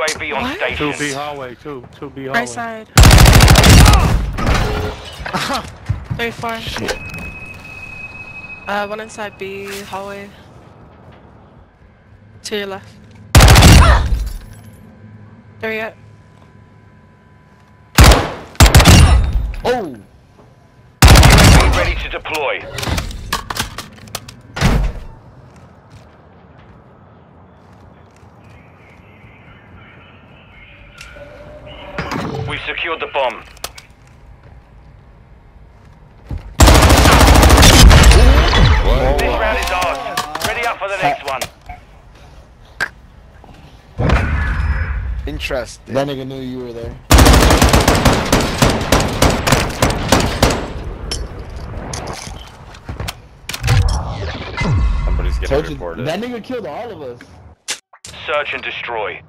UAV on What? station. 2B hallway, 2, 2B hallway. Right side. Three, four. Uh, one inside B hallway. To your left. There you go. Oh! UAV ready to deploy. We secured the bomb. This round is ours. Ready up for the next one. Interesting. That nigga knew you were there. Somebody's getting Told you, reported. that nigga killed all of us. Search and destroy.